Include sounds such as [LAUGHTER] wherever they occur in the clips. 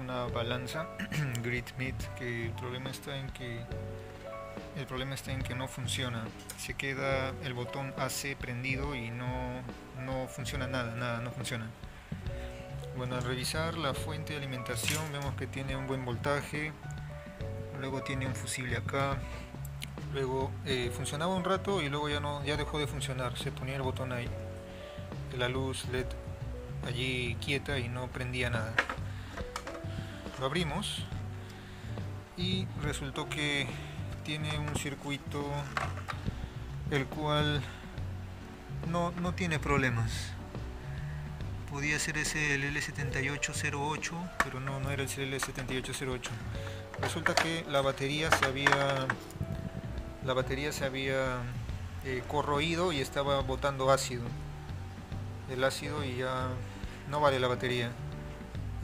una balanza [CLEARS THROAT] GridMeet que el problema está en que el problema está en que no funciona. Se queda el botón AC prendido y no, no funciona nada nada no funciona. Bueno al revisar la fuente de alimentación vemos que tiene un buen voltaje luego tiene un fusible acá luego eh, funcionaba un rato y luego ya no ya dejó de funcionar. Se ponía el botón ahí. La luz LED allí quieta y no prendía nada lo abrimos y resultó que tiene un circuito el cual no, no tiene problemas. Podía ser ese el L7808 pero no, no era el L7808. Resulta que la batería se había la batería se había eh, corroído y estaba botando ácido. El ácido y ya no vale la batería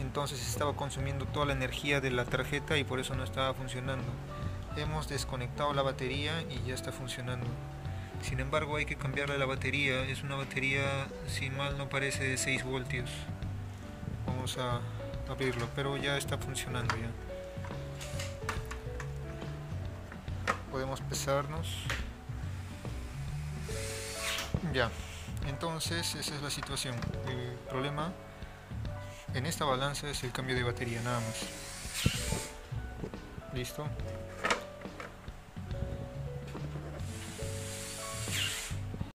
entonces estaba consumiendo toda la energía de la tarjeta y por eso no estaba funcionando. Hemos desconectado la batería y ya está funcionando. Sin embargo hay que cambiarle la batería. Es una batería si mal no parece de 6 voltios. Vamos a abrirlo pero ya está funcionando ya. Podemos pesarnos. Ya. Entonces esa es la situación. El problema en esta balanza es el cambio de batería nada más. Listo